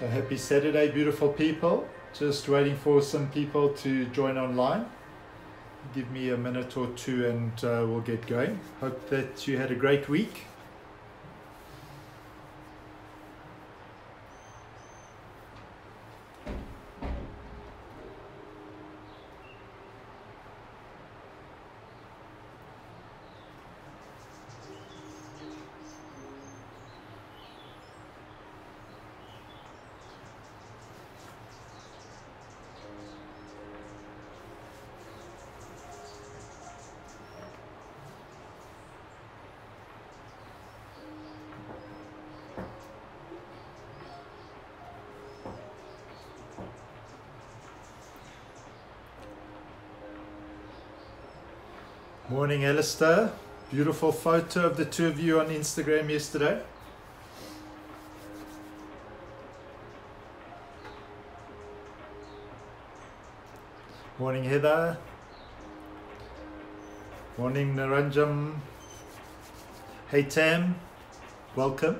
So happy Saturday, beautiful people. Just waiting for some people to join online. Give me a minute or two and uh, we'll get going. Hope that you had a great week. Morning, Alistair. Beautiful photo of the two of you on Instagram yesterday. Morning, Heather. Morning, Naranjam. Hey, Tam. Welcome.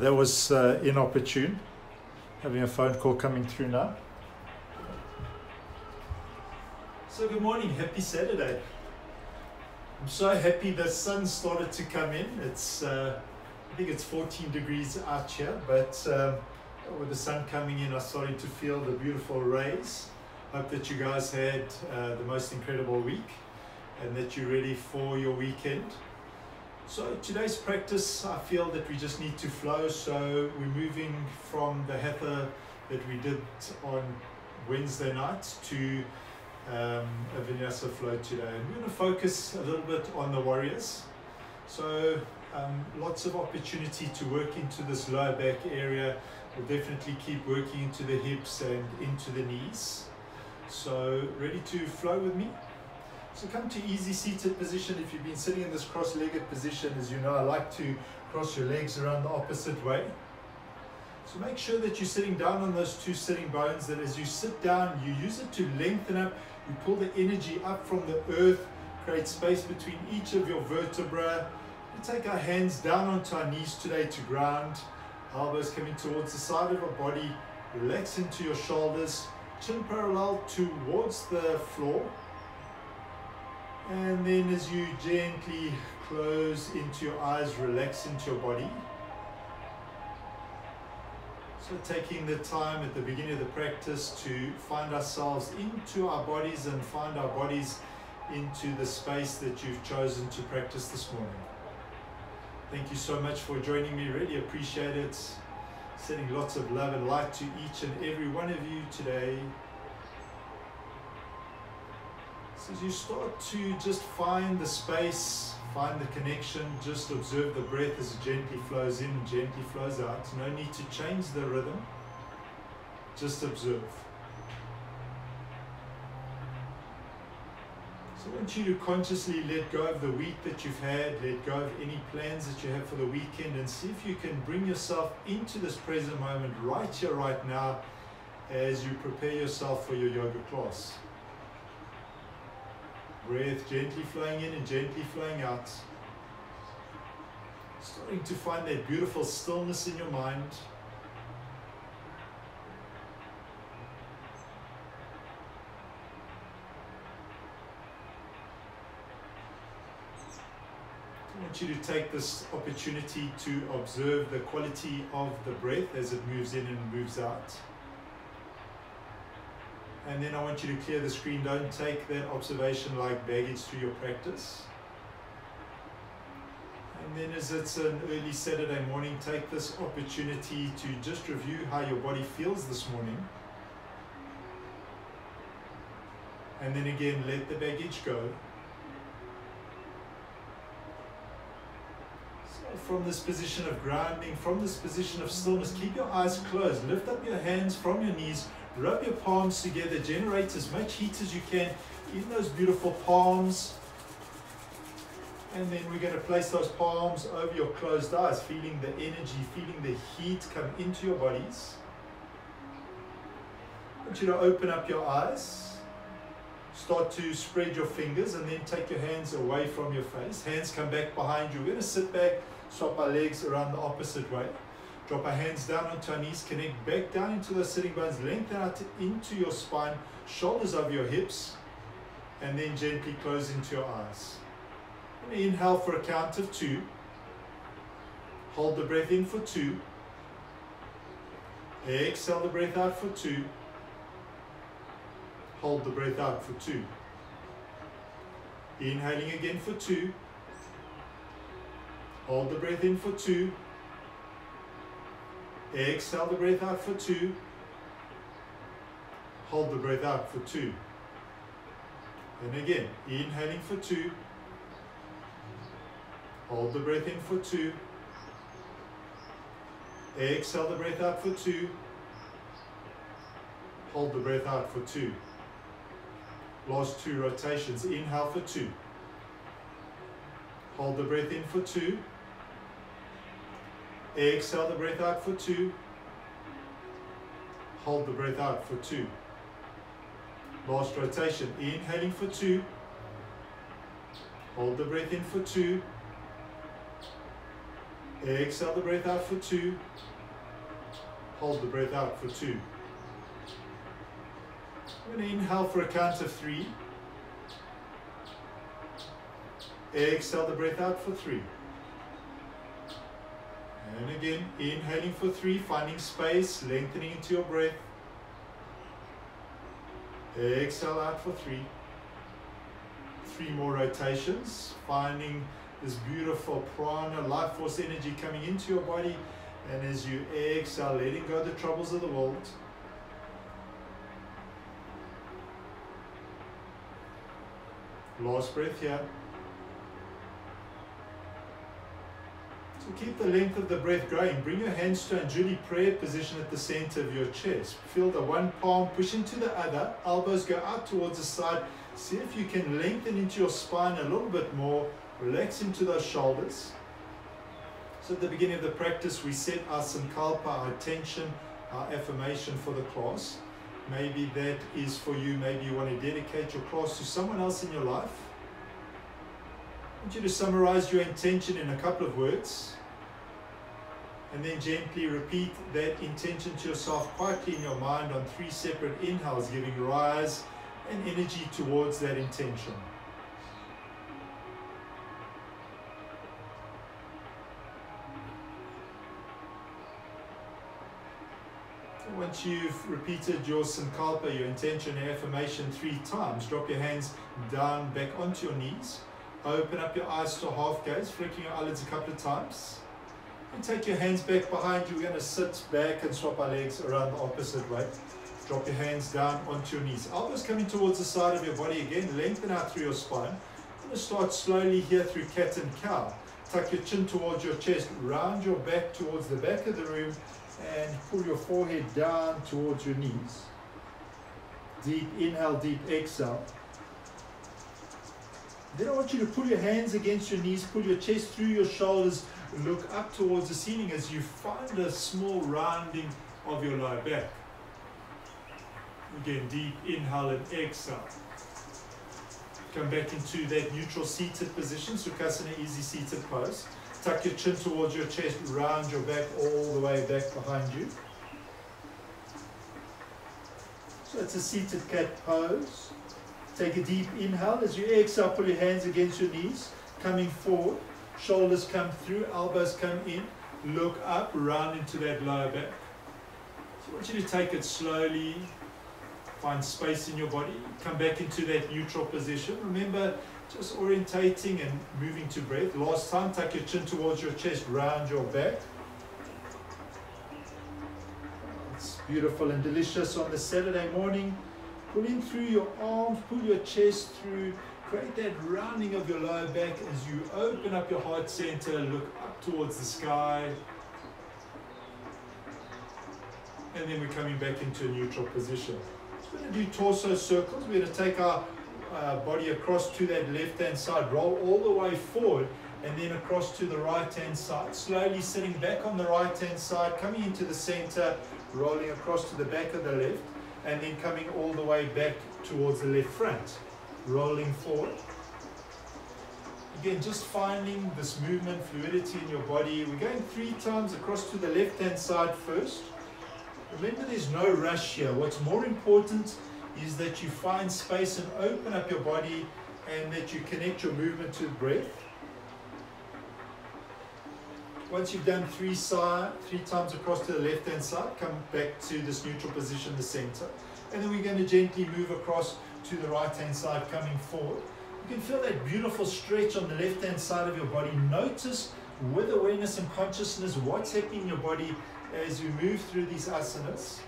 That was uh, inopportune. Having a phone call coming through now. So, good morning. Happy Saturday. I'm so happy the sun started to come in. It's, uh, I think it's 14 degrees out here, but um, with the sun coming in, I started to feel the beautiful rays. Hope that you guys had uh, the most incredible week and that you're ready for your weekend. So today's practice, I feel that we just need to flow. So we're moving from the hatha that we did on Wednesday night to um, a vinyasa flow today. And we're going to focus a little bit on the warriors. So um, lots of opportunity to work into this lower back area. We'll definitely keep working into the hips and into the knees. So ready to flow with me? So come to easy seated position. If you've been sitting in this cross-legged position, as you know, I like to cross your legs around the opposite way. So make sure that you're sitting down on those two sitting bones, that as you sit down, you use it to lengthen up, you pull the energy up from the earth, create space between each of your vertebrae. We take our hands down onto our knees today to ground, elbows coming towards the side of our body, relax into your shoulders, chin parallel towards the floor. And then as you gently close into your eyes, relax into your body. So taking the time at the beginning of the practice to find ourselves into our bodies and find our bodies into the space that you've chosen to practice this morning. Thank you so much for joining me. Really appreciate it. Sending lots of love and light to each and every one of you today. So as you start to just find the space, find the connection, just observe the breath as it gently flows in and gently flows out. No need to change the rhythm, just observe. So I want you to consciously let go of the week that you've had, let go of any plans that you have for the weekend, and see if you can bring yourself into this present moment right here, right now, as you prepare yourself for your yoga class. Breath gently flowing in and gently flowing out. Starting to find that beautiful stillness in your mind. I want you to take this opportunity to observe the quality of the breath as it moves in and moves out. And then I want you to clear the screen. Don't take that observation like baggage through your practice. And then as it's an early Saturday morning, take this opportunity to just review how your body feels this morning. And then again, let the baggage go. So from this position of grounding, from this position of stillness, keep your eyes closed. Lift up your hands from your knees. Rub your palms together. Generate as much heat as you can in those beautiful palms. And then we're going to place those palms over your closed eyes, feeling the energy, feeling the heat come into your bodies. I want you to open up your eyes. Start to spread your fingers and then take your hands away from your face. Hands come back behind you. We're going to sit back, swap our legs around the opposite way. Drop our hands down onto our knees, connect back down into those sitting bones, lengthen out into your spine, shoulders over your hips, and then gently close into your eyes. And Inhale for a count of two. Hold the breath in for two. Exhale the breath out for two. Hold the breath out for two. Inhaling again for two. Hold the breath in for two. Exhale the breath out for two. Hold the breath out for two. And again, inhaling for two. Hold the breath in for two. Exhale the breath out for two. Hold the breath out for two. Last two rotations. Inhale for two. Hold the breath in for two. Exhale the breath out for two. Hold the breath out for two. Last rotation. Inhaling for two. Hold the breath in for two. Exhale the breath out for two. Hold the breath out for two. I'm going to inhale for a count of three. Exhale the breath out for three. And again, inhaling for three, finding space, lengthening into your breath. Exhale out for three. Three more rotations, finding this beautiful prana, life force energy coming into your body. And as you exhale, letting go the troubles of the world. Last breath here. Keep the length of the breath going. Bring your hands to Anjali prayer position at the center of your chest. Feel the one palm push into the other. Elbows go out towards the side. See if you can lengthen into your spine a little bit more. Relax into those shoulders. So at the beginning of the practice, we set our sankalpa, our attention, our affirmation for the class. Maybe that is for you. Maybe you want to dedicate your class to someone else in your life. I want you to summarize your intention in a couple of words. And then gently repeat that intention to yourself quietly in your mind on three separate inhales, giving rise and energy towards that intention. once you've repeated your sankalpa, your intention and affirmation three times, drop your hands down back onto your knees. Open up your eyes to half gaze, flicking your eyelids a couple of times. And take your hands back behind you. We're going to sit back and swap our legs around the opposite way. Drop your hands down onto your knees. Elbows coming towards the side of your body again. Lengthen out through your spine. I'm going to start slowly here through cat and cow. Tuck your chin towards your chest. Round your back towards the back of the room and pull your forehead down towards your knees. Deep inhale, deep exhale. Then I want you to pull your hands against your knees, pull your chest through your shoulders, look up towards the ceiling as you find a small rounding of your lower back. Again, deep inhale and exhale. Come back into that neutral seated position, Sukhasana, easy seated pose. Tuck your chin towards your chest, round your back all the way back behind you. So it's a seated cat pose. Take a deep inhale. As you exhale, pull your hands against your knees, coming forward. Shoulders come through, elbows come in. Look up, round into that lower back. So I want you to take it slowly. Find space in your body. Come back into that neutral position. Remember, just orientating and moving to breath. Last time, tuck your chin towards your chest, round your back. It's beautiful and delicious on the Saturday morning. Pull in through your arms, pull your chest through, create that rounding of your lower back as you open up your heart center, look up towards the sky. And then we're coming back into a neutral position. So we're going to do torso circles. We're going to take our uh, body across to that left hand side, roll all the way forward and then across to the right hand side. Slowly sitting back on the right hand side, coming into the center, rolling across to the back of the left, and then coming all the way back towards the left front, rolling forward. Again, just finding this movement, fluidity in your body. We're going three times across to the left hand side first. Remember, there's no rush here. What's more important is that you find space and open up your body and that you connect your movement to the breath. Once you've done three, side, three times across to the left hand side, come back to this neutral position, the center. And then we're going to gently move across to the right hand side, coming forward. You can feel that beautiful stretch on the left hand side of your body. Notice with awareness and consciousness what's happening in your body as you move through these asanas.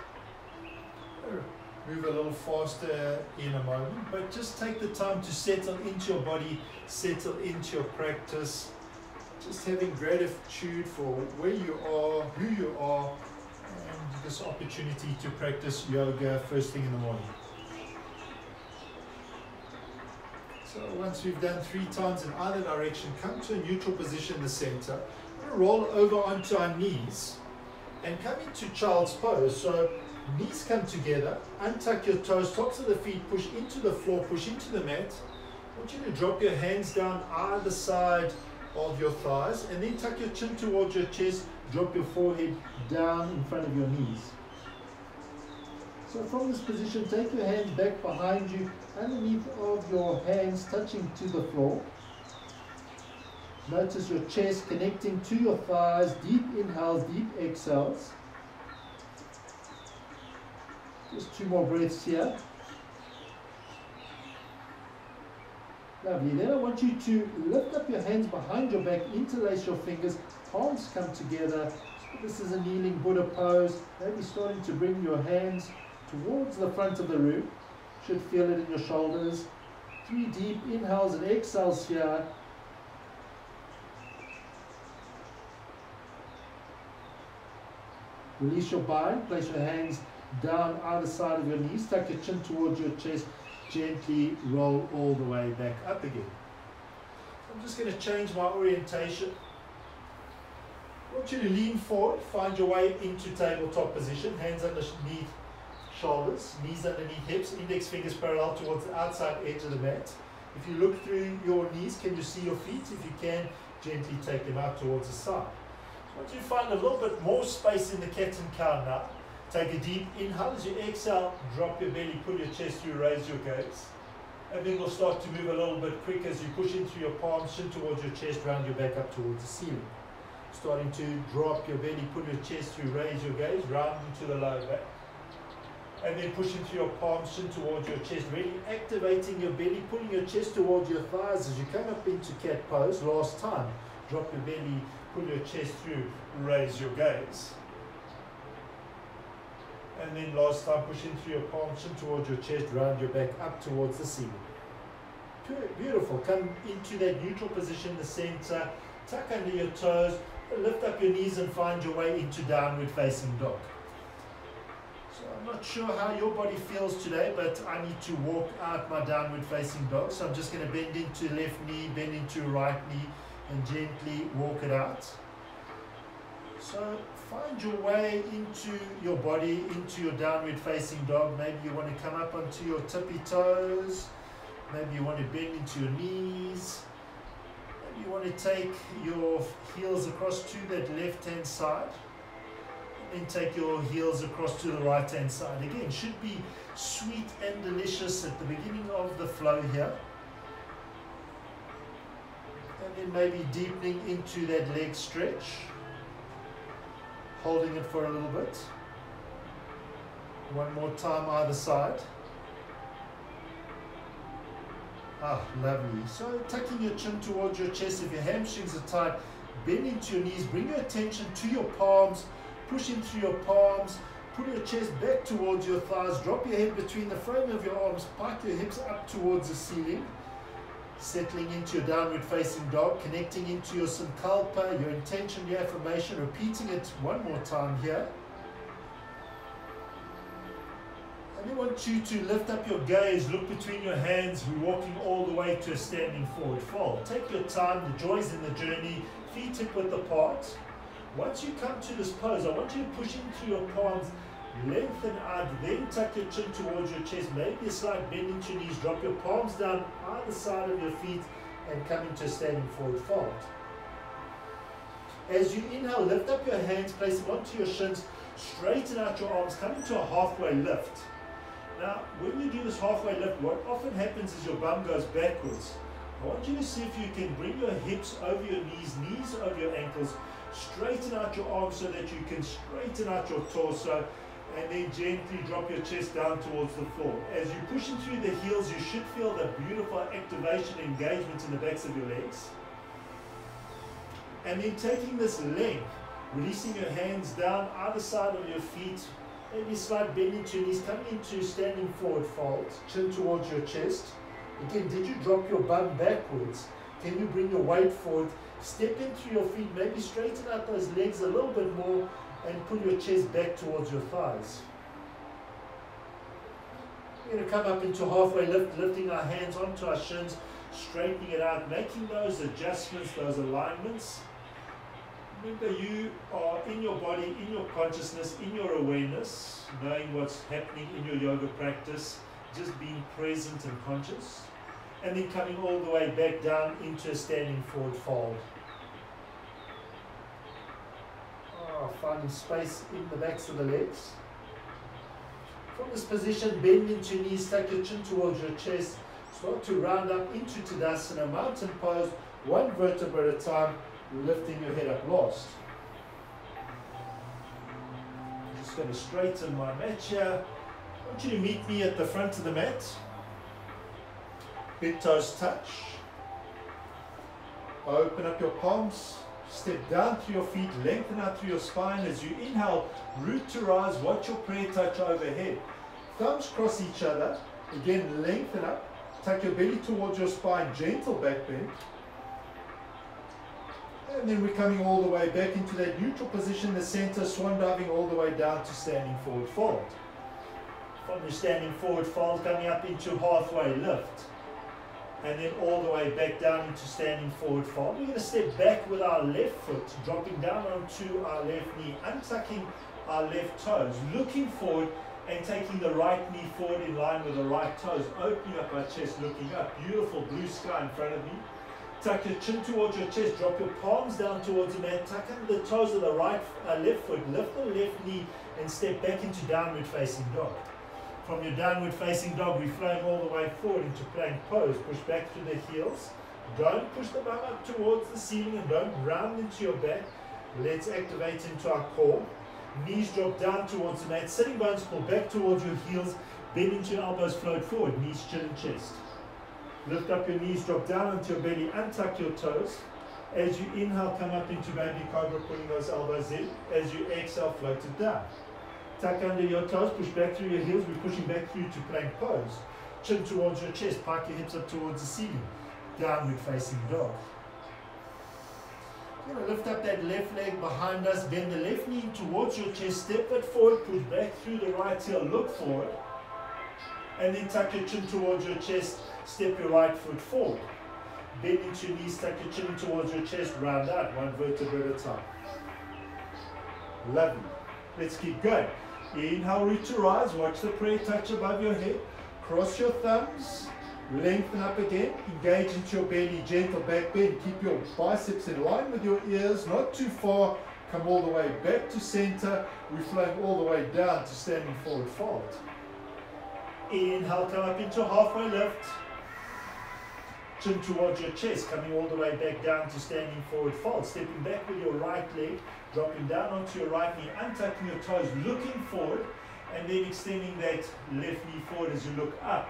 Move a little faster in a moment, but just take the time to settle into your body, settle into your practice just having gratitude for where you are, who you are, and this opportunity to practice yoga first thing in the morning. So once we've done three times in either direction, come to a neutral position in the center. roll over onto our knees and come into child's pose. So knees come together, untuck your toes, tops of the feet, push into the floor, push into the mat. I want you to drop your hands down either side of your thighs and then tuck your chin towards your chest, drop your forehead down in front of your knees. So from this position, take your hands back behind you, underneath of your hands touching to the floor. Notice your chest connecting to your thighs, deep inhales, deep exhales. Just two more breaths here. Lovely. Then I want you to lift up your hands behind your back, interlace your fingers, palms come together. This is a kneeling Buddha pose. Maybe starting to bring your hands towards the front of the room. Should feel it in your shoulders. Three deep inhales and exhales here. Release your bind, place your hands down either side of your knees, tuck your chin towards your chest, gently roll all the way back up again. I'm just going to change my orientation. I want you to lean forward, find your way into tabletop position, hands underneath shoulders, knees underneath hips, index fingers parallel towards the outside edge of the mat. If you look through your knees, can you see your feet? If you can, gently take them out towards the side. Once you find a little bit more space in the cat and cow now, Take a deep inhale. As you exhale, drop your belly, pull your chest through, raise your gaze. And then we'll start to move a little bit quick as you push in through your palms, chin towards your chest, round your back up towards the ceiling. Starting to drop your belly, pull your chest through, raise your gaze, round into the lower back. And then pushing through your palms, chin towards your chest, really activating your belly, pulling your chest towards your thighs as you come up into cat pose. Last time, drop your belly, pull your chest through, raise your gaze. And then last time, pushing through your palms chin towards your chest, round your back up towards the ceiling. Beautiful. Come into that neutral position, the center. Tuck under your toes. Lift up your knees and find your way into downward facing dog. So I'm not sure how your body feels today, but I need to walk out my downward facing dog. So I'm just going to bend into left knee, bend into right knee, and gently walk it out. So find your way into your body, into your downward facing dog. Maybe you want to come up onto your tippy toes. Maybe you want to bend into your knees. Maybe you want to take your heels across to that left hand side. And take your heels across to the right hand side. Again, should be sweet and delicious at the beginning of the flow here. And then maybe deepening into that leg stretch holding it for a little bit. One more time either side. Ah, lovely. So tucking your chin towards your chest, if your hamstrings are tight, bend into your knees, bring your attention to your palms, push in through your palms, Pull your chest back towards your thighs. Drop your head between the frame of your arms. Pike your hips up towards the ceiling. Settling into your downward facing dog. Connecting into your sankalpa, your intention, your affirmation. Repeating it one more time here. And I want you to lift up your gaze, look between your hands, we're walking all the way to a standing forward fold. Take your time, the joy's in the journey, feet hip width apart. Once you come to this pose, I want you to push into your palms, lengthen out, then tuck your chin towards your chest, maybe a slight bend into your knees, drop your palms down either side of your feet and come into a standing forward fold. As you inhale, lift up your hands, place them onto your shins, straighten out your arms, come into a halfway lift. Now, when you do this halfway lift, what often happens is your bum goes backwards. I want you to see if you can bring your hips over your knees, knees over your ankles, straighten out your arms so that you can straighten out your torso, and then gently drop your chest down towards the floor. As you're pushing through the heels, you should feel the beautiful activation engagement in the backs of your legs. And then taking this length, releasing your hands down either side of your feet, Maybe slight bend into your knees, coming into standing forward fold, chin towards your chest. Again, did you drop your bum backwards? Can you bring your weight forward? Step into your feet, maybe straighten out those legs a little bit more and pull your chest back towards your thighs. We're going to come up into halfway lift, lifting our hands onto our shins, straightening it out, making those adjustments, those alignments. Remember, you are in your body, in your consciousness, in your awareness, knowing what's happening in your yoga practice, just being present and conscious, and then coming all the way back down into a standing forward fold. Oh, finding space in the backs of the legs. From this position, bend into your knees, take your chin towards your chest, start to round up into Tadasana, mountain pose, one vertebra at a time, lifting your head up last. I'm just going to straighten my mat here. I want you to meet me at the front of the mat. Big toes touch. Open up your palms. Step down through your feet, lengthen out through your spine. As you inhale, root to rise, watch your prayer touch overhead. Thumbs cross each other. Again, lengthen up. Tuck your belly towards your spine, gentle back bend. And then we're coming all the way back into that neutral position, the center, swan diving all the way down to standing forward fold. From the standing forward fold, coming up into halfway lift. And then all the way back down into standing forward fold. We're going to step back with our left foot, dropping down onto our left knee, untucking our left toes, looking forward and taking the right knee forward in line with the right toes, opening up our chest, looking up. Beautiful blue sky in front of me. Tuck your chin towards your chest. Drop your palms down towards the mat. Tuck under the toes of the right, uh, left foot. Lift the left knee and step back into downward facing dog. From your downward facing dog, we're flowing all the way forward into plank pose. Push back through the heels. Don't push the bum up towards the ceiling and don't round into your back. Let's activate into our core. Knees drop down towards the mat. Sitting bones pull back towards your heels. Bend into your elbows, float forward. Knees, chin, and chest. Lift up your knees, drop down onto your belly, untuck your toes. As you inhale, come up into baby cobra, pulling those elbows in. As you exhale, float it down. Tuck under your toes, push back through your heels. We're pushing back through to plank pose. Chin towards your chest, pike your hips up towards the ceiling. Downward facing dog. You're going to lift up that left leg behind us, bend the left knee towards your chest, step it forward, push back through the right heel, look forward. And then tuck your chin towards your chest, Step your right foot forward. Bend into your knees, tuck your chin towards your chest, round out, one vertebra at a time. Lovely. Let's keep going. Inhale, reach to rise. Watch the prayer touch above your head. Cross your thumbs. Lengthen up again. Engage into your belly. Gentle back bend. Keep your biceps in line with your ears. Not too far. Come all the way back to center. We're flowing all the way down to standing forward fold. Inhale, come up into halfway lift chin towards your chest, coming all the way back down to standing forward fold. Stepping back with your right leg, dropping down onto your right knee, untucking your toes, looking forward, and then extending that left knee forward as you look up.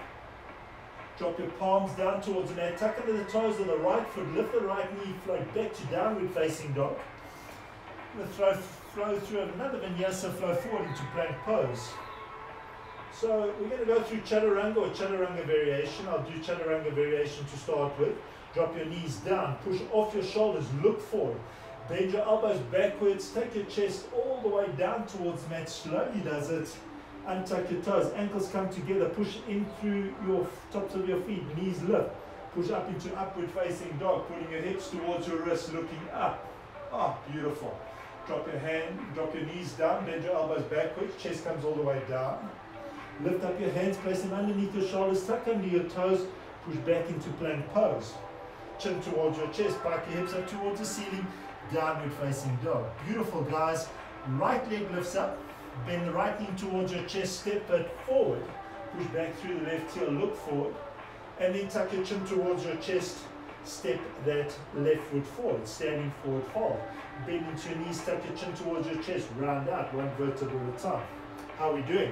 Drop your palms down towards the mat, tuck under the toes of the right foot, lift the right knee, float back to downward facing dog. To throw flow through another vinyasa, flow forward into plank pose. So we're going to go through chaturanga or chaturanga variation. I'll do chaturanga variation to start with. Drop your knees down, push off your shoulders, look forward. Bend your elbows backwards, take your chest all the way down towards mat. Slowly does it. Untuck your toes, ankles come together, push in through your tops of your feet, knees lift. Push up into upward facing dog, putting your hips towards your wrists, looking up. Ah, beautiful. Drop your hand, drop your knees down, bend your elbows backwards, chest comes all the way down. Lift up your hands, place them underneath your shoulders, tuck under your toes, push back into plank pose. Chin towards your chest, back your hips up towards the ceiling, downward facing dog. Beautiful, guys. Right leg lifts up, bend the right knee towards your chest, step it forward, push back through the left heel, look forward, and then tuck your chin towards your chest, step that left foot forward, standing forward fold. Bend into your knees, tuck your chin towards your chest, round out, one vertebra at a time. How are we doing?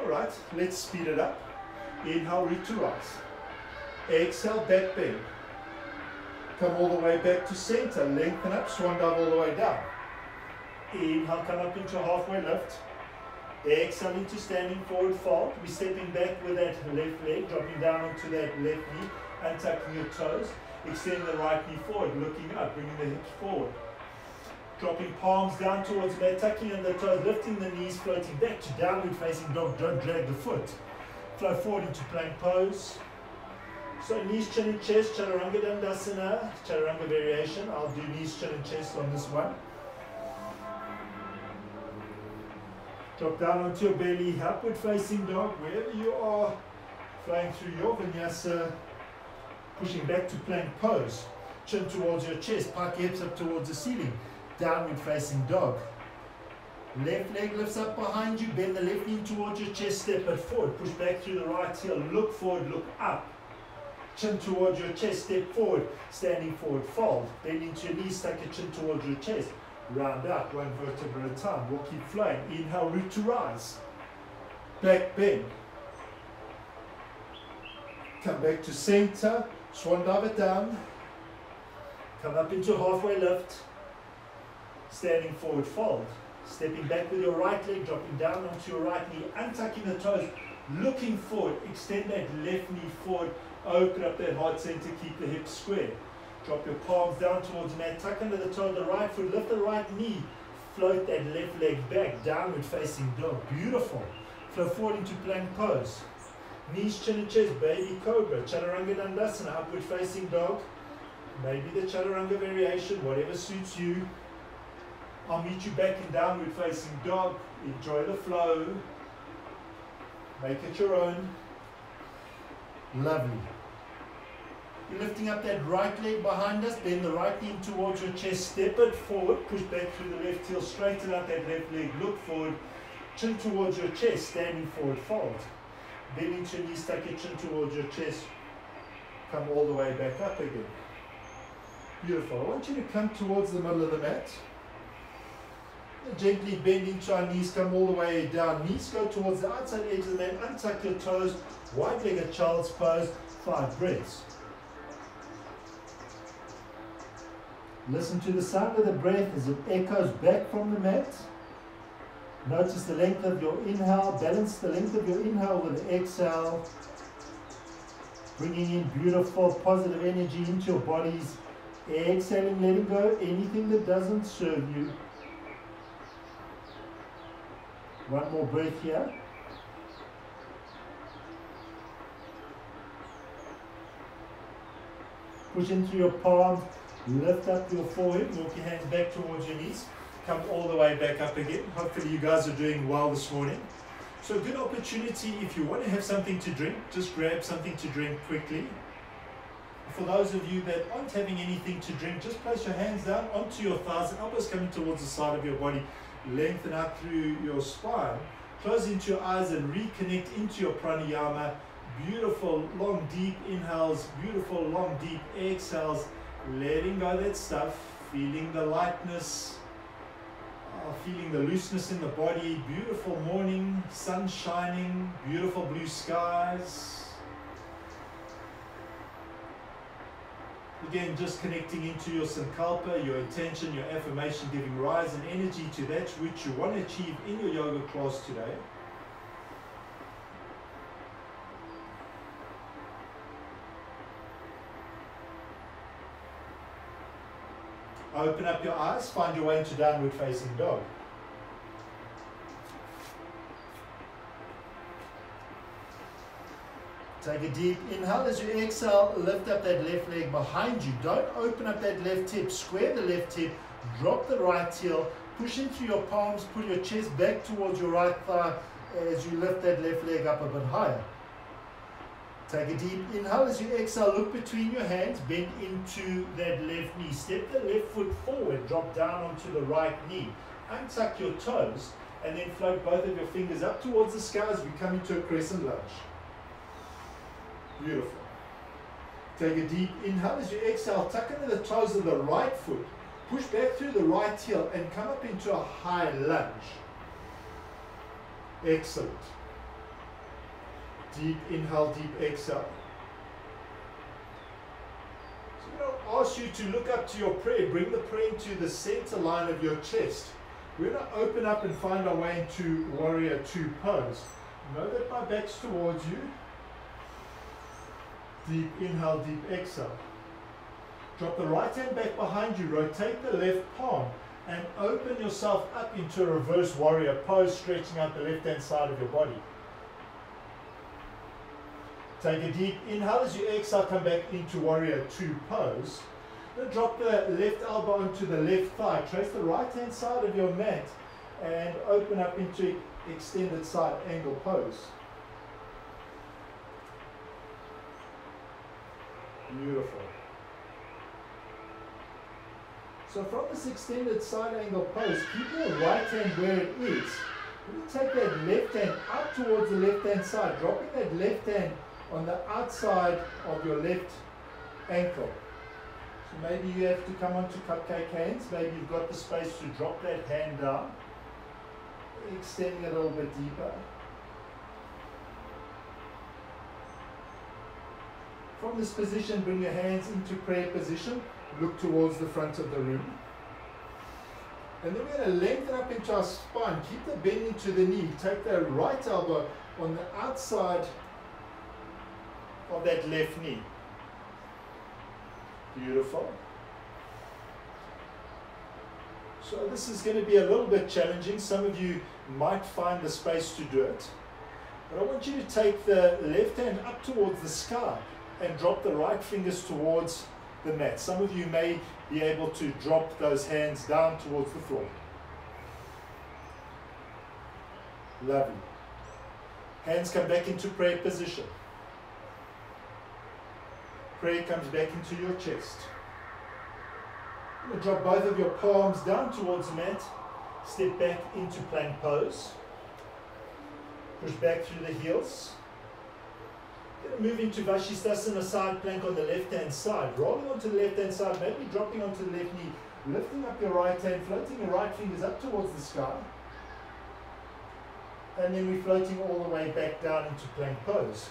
All right, let's speed it up. Inhale, root to rise. Exhale, back bend. Come all the way back to center. Lengthen up, swan dive all the way down. Inhale, come up into halfway lift. Exhale into standing forward fold. We're stepping back with that left leg, dropping down onto that left knee, and tucking your toes. Extending the right knee forward, looking up, bringing the hips forward. Dropping palms down towards the tucking in the toes, lifting the knees, floating back to downward facing dog. Don't drag the foot. Flow forward into plank pose. So knees, chin and chest, chaturanga dandasana, chaturanga variation. I'll do knees, chin and chest on this one. Drop down onto your belly, upward facing dog, wherever you are, flying through your vinyasa, pushing back to plank pose. Chin towards your chest, your hips up towards the ceiling downward facing dog. Left leg lifts up behind you, bend the left knee towards your chest, step it forward, push back through the right heel, look forward, look up. Chin towards your chest, step forward, standing forward, fold. Bend into your knees, tuck your chin towards your chest. Round out, one vertebra at a time. We'll keep flowing. Inhale, root to rise. Back bend. Come back to center, swan dive it down. Come up into halfway lift standing forward fold. Stepping back with your right leg, dropping down onto your right knee, untucking the toes, looking forward, extend that left knee forward, open up that heart center, keep the hips square. Drop your palms down towards mat, tuck under the toe of the right foot, lift the right knee, float that left leg back, downward facing dog. Beautiful. Flow forward into plank pose. Knees, chin and chest, baby cobra, chaturanga dandasana, upward facing dog. Maybe the chaturanga variation, whatever suits you. I'll meet you back in downward facing dog. Enjoy the flow. Make it your own. Lovely. Lifting up that right leg behind us, bend the right knee towards your chest, step it forward, push back through the left heel, straighten out that left leg, look forward, chin towards your chest, standing forward, fold. Bend into your knees, tuck your chin towards your chest, come all the way back up again. Beautiful. I want you to come towards the middle of the mat. Gently bend into our knees, come all the way down. Knees go towards the outside edge of the mat. Untuck your toes. Wide-legged child's pose. Five breaths. Listen to the sound of the breath as it echoes back from the mat. Notice the length of your inhale. Balance the length of your inhale with the exhale. Bringing in beautiful positive energy into your bodies. Exhaling, letting go anything that doesn't serve you. One more breath here. Push into your palms, lift up your forehead, walk your hands back towards your knees. Come all the way back up again. Hopefully you guys are doing well this morning. So good opportunity if you want to have something to drink, just grab something to drink quickly. For those of you that aren't having anything to drink, just place your hands down onto your thighs, elbows coming towards the side of your body lengthen out through your spine. Close into your eyes and reconnect into your pranayama. Beautiful, long, deep inhales, beautiful, long, deep exhales. Letting go that stuff, feeling the lightness, uh, feeling the looseness in the body. Beautiful morning, sun shining, beautiful blue skies. Again, just connecting into your sankalpa, your intention, your affirmation, giving rise and energy to that which you want to achieve in your yoga class today. Open up your eyes, find your way into downward facing dog. Take a deep inhale. As you exhale, lift up that left leg behind you. Don't open up that left hip. Square the left hip. Drop the right heel. Push into your palms. Pull your chest back towards your right thigh as you lift that left leg up a bit higher. Take a deep inhale. As you exhale, look between your hands. Bend into that left knee. Step the left foot forward. Drop down onto the right knee. Untuck your toes. And then float both of your fingers up towards the sky as we come into a crescent lunge. Beautiful. Take a deep inhale. As you exhale, tuck into the toes of the right foot. Push back through the right heel and come up into a high lunge. Excellent. Deep inhale, deep exhale. So I'm going to ask you to look up to your prayer. Bring the prayer into the center line of your chest. We're going to open up and find our way into warrior two pose. Know that my back's towards you. Deep inhale, deep exhale. Drop the right hand back behind you. Rotate the left palm and open yourself up into a reverse warrior pose, stretching out the left hand side of your body. Take a deep inhale as you exhale, come back into warrior two pose. Then drop the left elbow onto the left thigh. Trace the right hand side of your mat and open up into extended side angle pose. Beautiful. So from this extended side angle pose, keep your right hand where it is. You take that left hand up towards the left hand side, dropping that left hand on the outside of your left ankle. So maybe you have to come onto cupcake hands. Maybe you've got the space to drop that hand down, extending a little bit deeper. From this position, bring your hands into prayer position. Look towards the front of the room. And then we're going to lengthen up into our spine. Keep the bend into the knee. Take the right elbow on the outside of that left knee. Beautiful. So this is going to be a little bit challenging. Some of you might find the space to do it. But I want you to take the left hand up towards the sky and drop the right fingers towards the mat. Some of you may be able to drop those hands down towards the floor. Lovely. Hands come back into prayer position. Prayer comes back into your chest. drop both of your palms down towards the mat. Step back into plank pose. Push back through the heels. Moving to Vashisthasana side plank on the left hand side. Rolling onto the left hand side, maybe dropping onto the left knee. Lifting up your right hand, floating your right fingers up towards the sky. And then we're floating all the way back down into plank pose.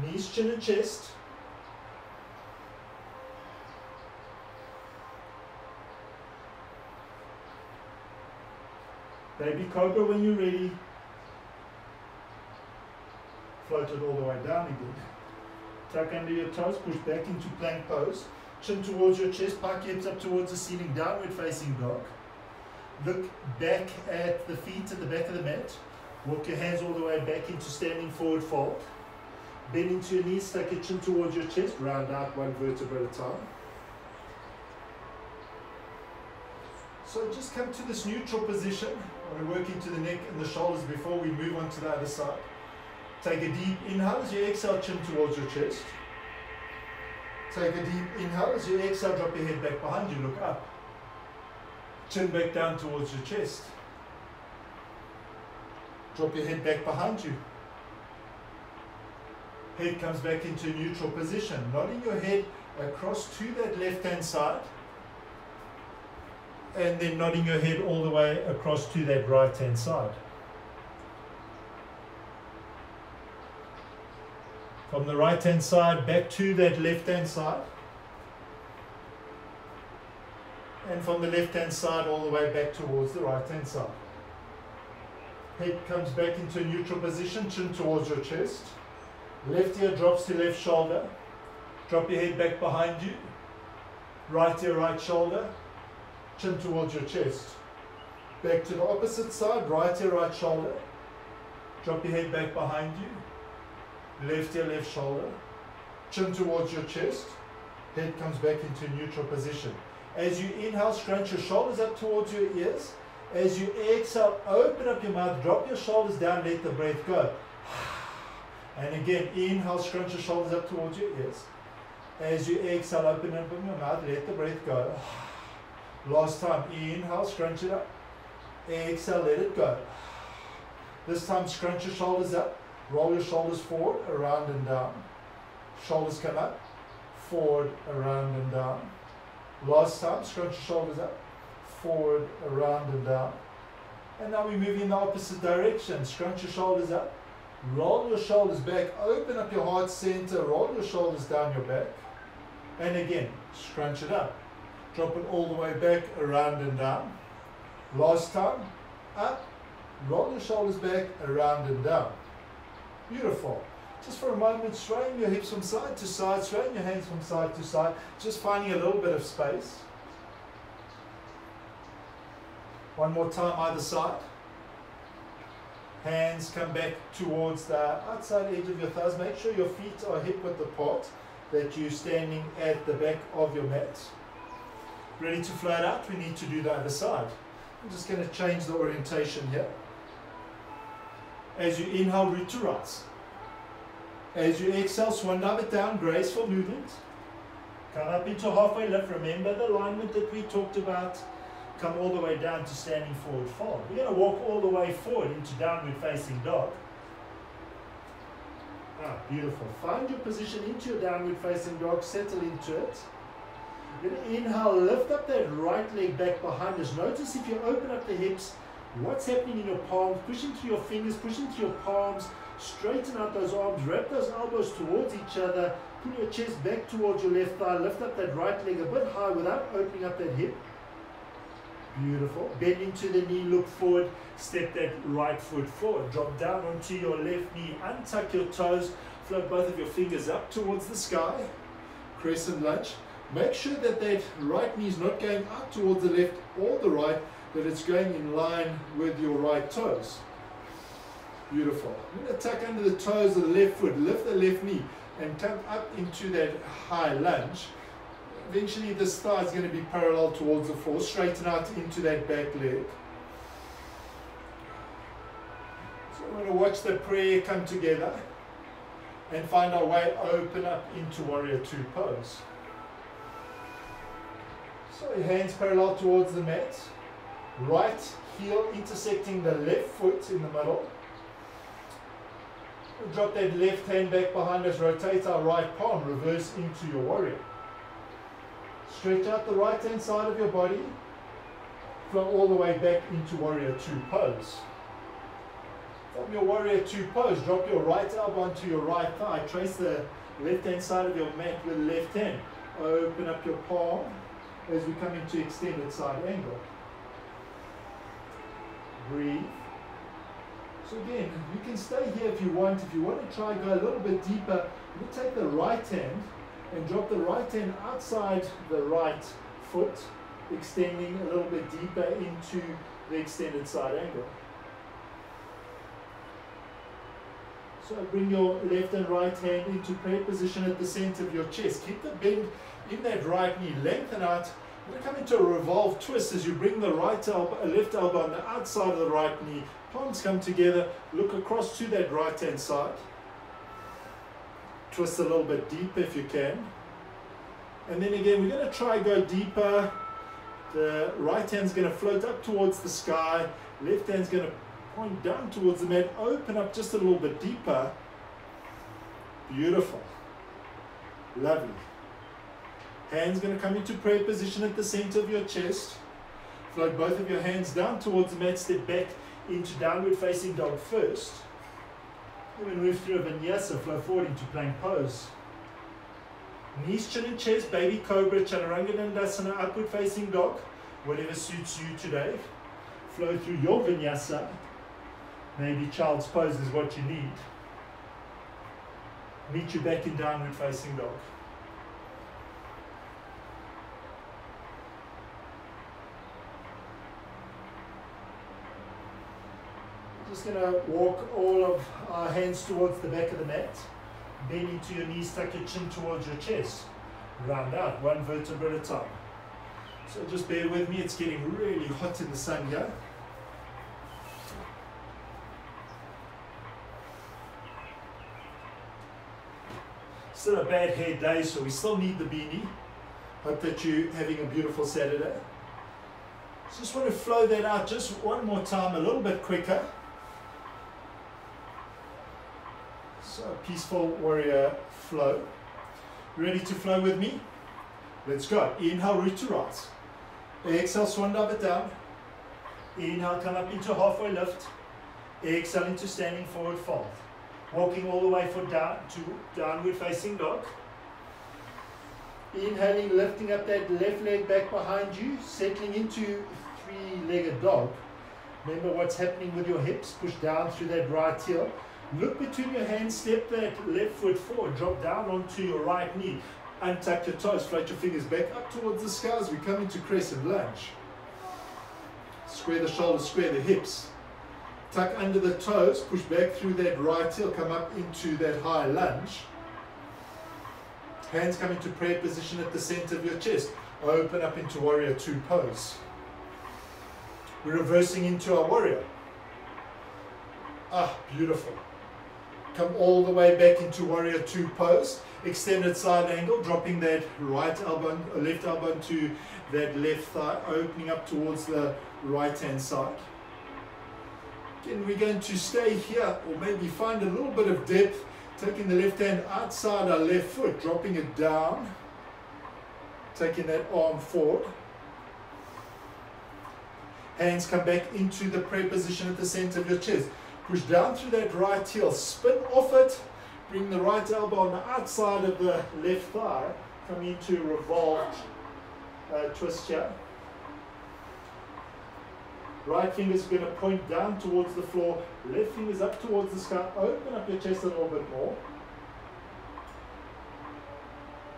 Knees, chin and chest. Baby Cobra when you're ready floated all the way down again. Tuck under your toes, push back into plank pose. Chin towards your chest, pike hips up towards the ceiling, downward facing dog. Look back at the feet at the back of the mat. Walk your hands all the way back into standing forward fold. Bend into your knees, tuck your chin towards your chest, round out one vertebra at a time. So just come to this neutral position. We're working to work into the neck and the shoulders before we move on to the other side. Take a deep inhale as you exhale, chin towards your chest. Take a deep inhale as you exhale, drop your head back behind you, look up. Chin back down towards your chest. Drop your head back behind you. Head comes back into neutral position. Nodding your head across to that left hand side. And then nodding your head all the way across to that right hand side. From the right hand side back to that left hand side. And from the left hand side all the way back towards the right hand side. Head comes back into a neutral position, chin towards your chest. Left ear drops to left shoulder. Drop your head back behind you. Right ear, right shoulder. Chin towards your chest. Back to the opposite side, right ear, right shoulder. Drop your head back behind you. Left ear, left shoulder. Chin towards your chest. Head comes back into neutral position. As you inhale, scrunch your shoulders up towards your ears. As you exhale, open up your mouth, drop your shoulders down, let the breath go. And again, inhale, scrunch your shoulders up towards your ears. As you exhale, open up your mouth, let the breath go. Last time, inhale, scrunch it up. Exhale, let it go. This time, scrunch your shoulders up, roll your shoulders forward, around and down. Shoulders come up, forward, around and down. Last time, scrunch your shoulders up, forward, around and down. And now we move in the opposite direction. Scrunch your shoulders up, roll your shoulders back, open up your heart center, roll your shoulders down your back. And again, scrunch it up. Drop it all the way back, around and down. Last time, up, roll your shoulders back, around and down. Beautiful. Just for a moment, swaying your hips from side to side, swaying your hands from side to side, just finding a little bit of space. One more time, either side. Hands come back towards the outside edge of your thighs. Make sure your feet are hip width apart, that you're standing at the back of your mat. Ready to float out? We need to do the other side. I'm just going to change the orientation here. As you inhale, root to rise. As you exhale, swan dive it down, graceful movement. Come up into halfway lift. Remember the alignment that we talked about. Come all the way down to standing forward fold. We're going to walk all the way forward into downward facing dog. Ah, beautiful. Find your position into your downward facing dog. Settle into it. To inhale, lift up that right leg back behind us. Notice if you open up the hips, what's happening in your palms, pushing through your fingers, pushing through your palms, straighten out those arms, wrap those elbows towards each other, pull your chest back towards your left thigh, lift up that right leg a bit high without opening up that hip. Beautiful. Bend into the knee, look forward, step that right foot forward. Drop down onto your left knee, untuck your toes, float both of your fingers up towards the sky. Crescent lunge. Make sure that that right knee is not going out towards the left or the right, that it's going in line with your right toes. Beautiful. I'm going to tuck under the toes of the left foot, lift the left knee, and come up into that high lunge. Eventually this thigh is going to be parallel towards the floor. Straighten out into that back leg. So we're going to watch the prayer come together and find our way open up into warrior two pose. So your hands parallel towards the mat. Right heel intersecting the left foot in the middle. We'll drop that left hand back behind us, rotate our right palm, reverse into your warrior. Stretch out the right hand side of your body, flow all the way back into warrior two pose. From your warrior two pose, drop your right elbow onto your right thigh, trace the left hand side of your mat with left hand. Open up your palm as we come into extended side angle. Breathe. So again, you can stay here if you want. If you want to try go a little bit deeper, you take the right hand and drop the right hand outside the right foot, extending a little bit deeper into the extended side angle. So bring your left and right hand into prayer position at the center of your chest. Keep the bend in that right knee. Lengthen out. You're going to come into a revolved twist as you bring the right elbow, left elbow on the outside of the right knee. Palms come together. Look across to that right hand side. Twist a little bit deeper if you can. And then again, we're going to try go deeper. The right hand's going to float up towards the sky. Left hand's going to point down towards the mat. Open up just a little bit deeper. Beautiful. Lovely. Hands going to come into prayer position at the center of your chest. Float both of your hands down towards the mat. Step back into downward facing dog first. Then move through a vinyasa. Flow forward into plank pose. Knees, chin and chest, baby cobra, chaturanga dandasana, upward facing dog. whatever suits you today. Flow through your vinyasa. Maybe child's pose is what you need. Meet you back in downward facing dog. Just going to walk all of our hands towards the back of the mat. Bend into your knees, tuck your chin towards your chest. Round out, one vertebra at a time. So just bear with me, it's getting really hot in the sun here. Still a bad hair day, so we still need the beanie. Hope that you're having a beautiful Saturday. Just want to flow that out just one more time, a little bit quicker. So peaceful warrior flow. Ready to flow with me? Let's go. Inhale, root to rise. Exhale, swan dive down. Inhale, come up into halfway lift. Exhale into standing forward fold. Walking all the way for down to downward facing dog. Inhaling, lifting up that left leg back behind you, settling into three-legged dog. Remember what's happening with your hips. Push down through that right heel. Look between your hands, step that left foot forward, drop down onto your right knee. Untuck your toes, float your fingers back up towards the sky as we come into crescent lunge. Square the shoulders, square the hips. Tuck under the toes, push back through that right heel, come up into that high lunge. Hands come into prayer position at the center of your chest. Open up into warrior two pose. We're reversing into our warrior. Ah, beautiful. Come all the way back into warrior two pose. Extended side angle, dropping that right elbow, left elbow to that left thigh, opening up towards the right hand side. Again, we're going to stay here or maybe find a little bit of depth, taking the left hand outside our left foot, dropping it down, taking that arm forward. Hands come back into the prayer position at the center of your chest. Push down through that right heel, spin off it, bring the right elbow on the outside of the left thigh, come into revolved uh, twist here. Right finger's going to point down towards the floor, left finger's up towards the sky, open up your chest a little bit more.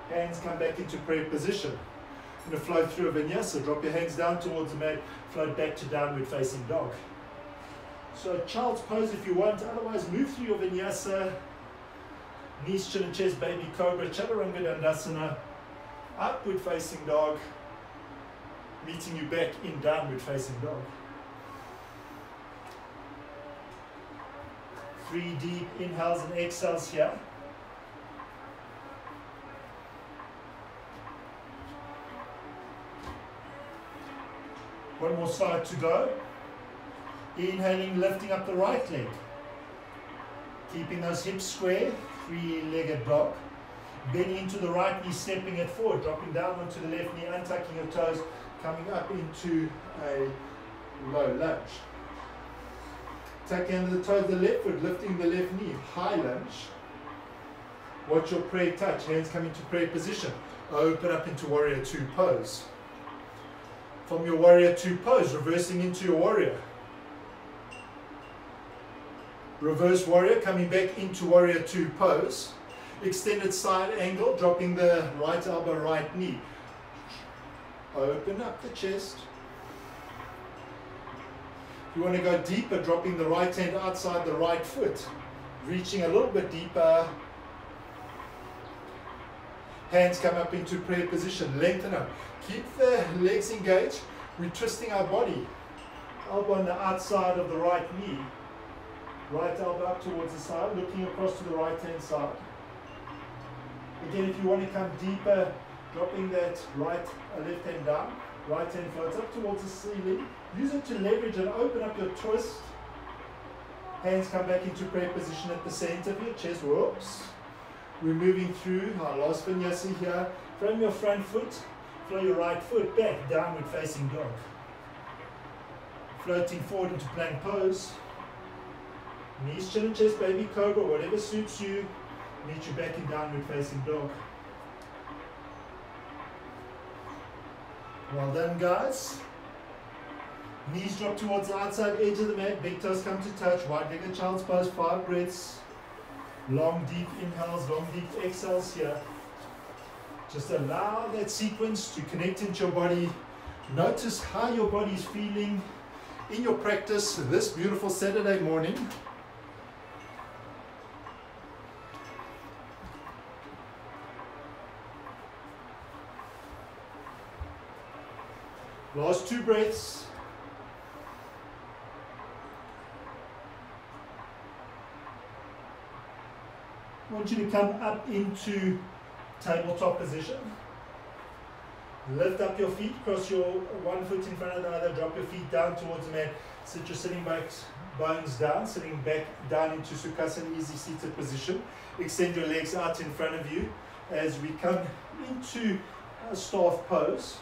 Hands come back into prayer position. Going to flow through a vinyasa, drop your hands down towards the mat, float back to downward facing dog. So child's pose if you want, otherwise move through your vinyasa, knees, chin and chest, baby cobra, chaturanga dandasana, upward facing dog, meeting you back in downward facing dog. Three deep inhales and exhales here. One more side to go. Inhaling, lifting up the right leg. Keeping those hips square, three-legged dog. Bending into the right knee, stepping it forward, dropping down onto the left knee, untucking your toes, coming up into a low lunge. Tucking under the toes of the left foot, lifting the left knee, high lunge. Watch your prayer touch, hands come into prayer position. Open up into warrior two pose. From your warrior two pose, reversing into your warrior. Reverse warrior, coming back into warrior two pose. Extended side angle, dropping the right elbow, right knee. Open up the chest. If you want to go deeper, dropping the right hand outside the right foot. Reaching a little bit deeper. Hands come up into prayer position. Lengthen up. Keep the legs engaged. We're twisting our body. Elbow on the outside of the right knee. Right elbow up towards the side, looking across to the right hand side. Again, if you want to come deeper, dropping that right uh, left hand down, right hand floats up towards the ceiling. Use it to leverage and open up your twist. Hands come back into prayer position at the center of your chest. Whoops. We're moving through our last vinyasa here. From your front foot, flow your right foot back, downward facing dog. Floating forward into plank pose. Knees, chin and chest, baby cobra, whatever suits you. Meet you back in downward facing dog. Well done, guys. Knees drop towards the outside edge of the mat. Big toes come to touch. Wide-legged child's pose. Five breaths. Long, deep inhales. Long, deep exhales here. Just allow that sequence to connect into your body. Notice how your body is feeling in your practice this beautiful Saturday morning. Last two breaths. I want you to come up into tabletop position. Lift up your feet, cross your one foot in front of the other, drop your feet down towards the mat. Sit your sitting bones down, sitting back down into Sukhasana, easy seated position. Extend your legs out in front of you as we come into a staff pose.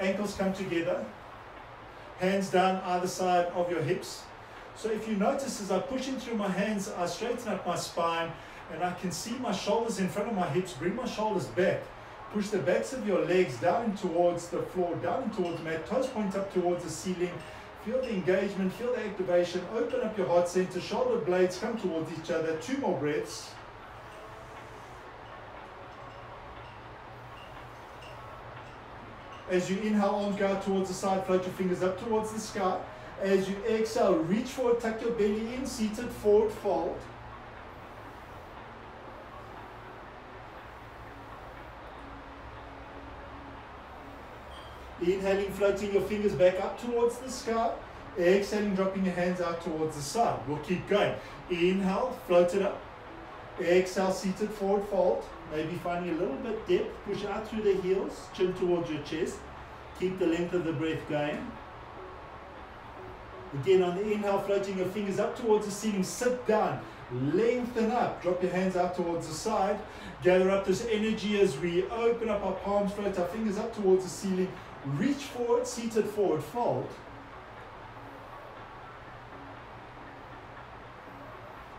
Ankles come together, hands down either side of your hips. So if you notice as I push in through my hands, I straighten up my spine and I can see my shoulders in front of my hips. Bring my shoulders back. Push the backs of your legs down towards the floor, down towards the mat. Toes point up towards the ceiling. Feel the engagement, feel the activation. Open up your heart center. Shoulder blades come towards each other. Two more breaths. As you inhale, arms go out towards the side, float your fingers up towards the sky. As you exhale, reach forward, tuck your belly in, seated forward fold. Inhaling, floating your fingers back up towards the sky. Exhaling, dropping your hands out towards the side. We'll keep going. Inhale, float it up. Exhale, seated forward fold. Maybe finding a little bit depth. Push out through the heels, chin towards your chest. Keep the length of the breath going. Again, on the inhale, floating your fingers up towards the ceiling. Sit down. Lengthen up. Drop your hands out towards the side. Gather up this energy as we open up our palms, float our fingers up towards the ceiling. Reach forward, seated forward fold.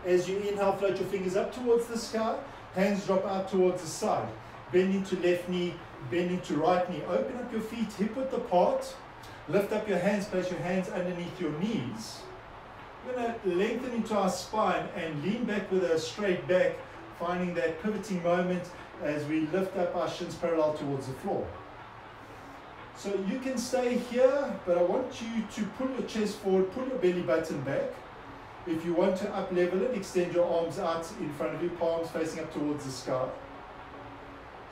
As you inhale, float your fingers up towards the sky. Hands drop out towards the side. Bend into left knee, bend into right knee. Open up your feet hip width apart. Lift up your hands, place your hands underneath your knees. We're going to lengthen into our spine and lean back with a straight back, finding that pivoting moment as we lift up our shins parallel towards the floor. So you can stay here, but I want you to pull your chest forward, pull your belly button back. If you want to up level it, extend your arms out in front of you, palms facing up towards the sky.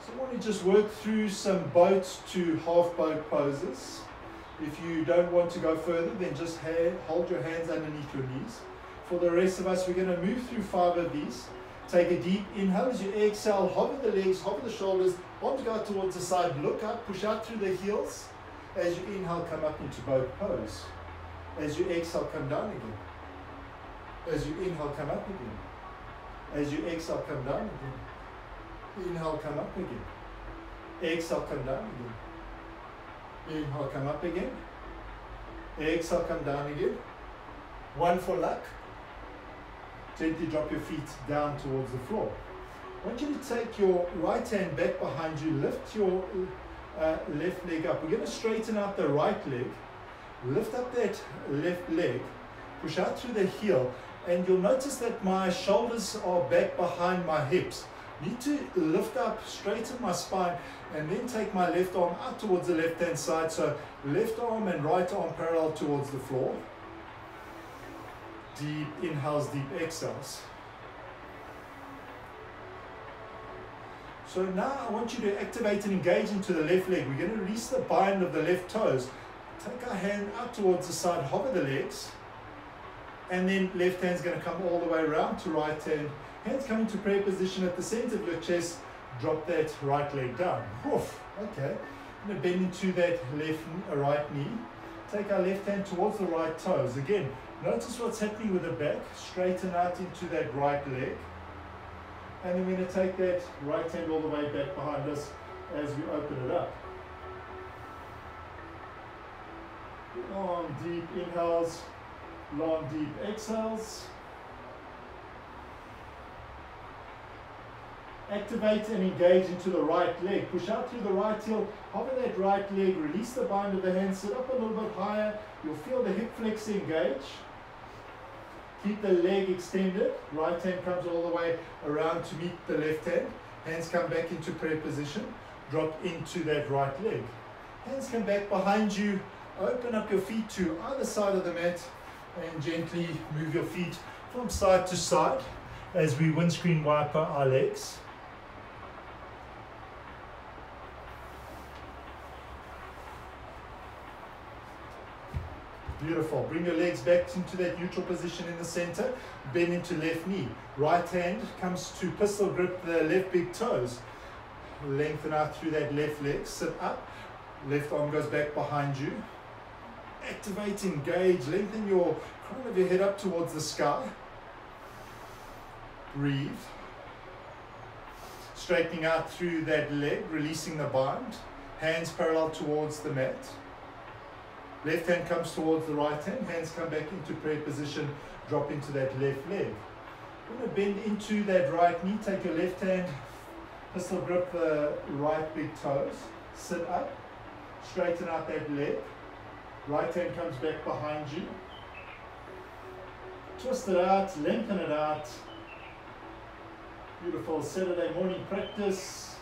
So I want to just work through some boat to half boat poses. If you don't want to go further, then just hold your hands underneath your knees. For the rest of us, we're going to move through five of these. Take a deep inhale as you exhale, hover the legs, hover the shoulders, arms go out towards the side, look up, push out through the heels. As you inhale, come up into boat pose. As you exhale, come down again. As you inhale, come up again. As you exhale, come down again. Inhale, come up again. Exhale, come down again. Inhale, come up again. Exhale, come down again. One for luck. Gently drop your feet down towards the floor. I want you to take your right hand back behind you, lift your uh, left leg up. We're going to straighten out the right leg, lift up that left leg, push out through the heel, and you'll notice that my shoulders are back behind my hips. Need to lift up, straighten my spine, and then take my left arm out towards the left hand side. So left arm and right arm parallel towards the floor. Deep inhales, deep exhales. So now I want you to activate and engage into the left leg. We're going to release the bind of the left toes. Take our hand out towards the side, hover the legs. And then left hand's going to come all the way around to right hand. Hands come into prayer position at the center of your chest. Drop that right leg down. Oof, okay. I'm going to bend into that left uh, right knee. Take our left hand towards the right toes. Again, notice what's happening with the back. Straighten out into that right leg. And then we're going to take that right hand all the way back behind us as we open it up. Long deep inhales, long deep exhales. Activate and engage into the right leg. Push out through the right heel, hover that right leg, release the bind of the hand, sit up a little bit higher. You'll feel the hip flexor engage. Keep the leg extended. Right hand comes all the way around to meet the left hand. Hands come back into prayer position. Drop into that right leg. Hands come back behind you. Open up your feet to either side of the mat and gently move your feet from side to side as we windscreen wiper our legs. Beautiful. Bring your legs back into that neutral position in the center. Bend into left knee. Right hand comes to pistol grip the left big toes. Lengthen out through that left leg. Sit up. Left arm goes back behind you. Activate, engage. Lengthen your crown of your head up towards the sky. Breathe. Straightening out through that leg, releasing the bind. Hands parallel towards the mat. Left hand comes towards the right hand, hands come back into prayer position, drop into that left leg. You're going to bend into that right knee, take your left hand, pistol grip the right big toes, sit up, straighten out that leg. Right hand comes back behind you. Twist it out, lengthen it out. Beautiful Saturday morning practice.